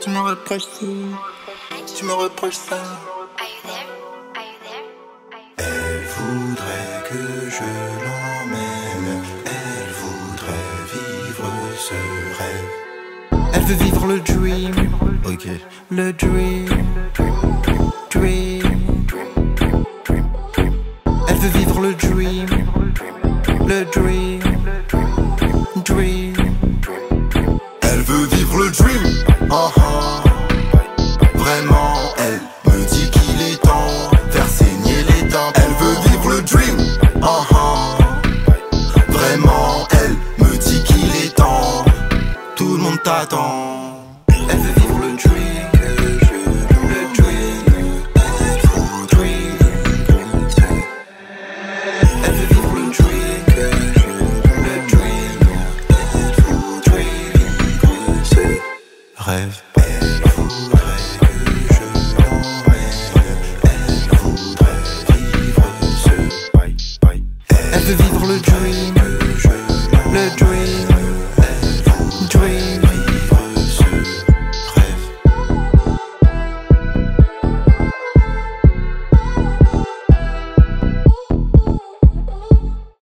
Tu me reproches ça, tu me reproches ça. Elle voudrait que je l'emmène, elle voudrait vivre ce rêve. Elle veut vivre le dream, Ok. le dream, dream. Elle veut vivre le dream, le dream, dream. Elle veut vivre le dream. Ah ah. Vraiment, elle me dit qu'il est temps. Tout le monde t'attend. Elle veut vivre le dream, le Elle veut vivre le dream, le dream.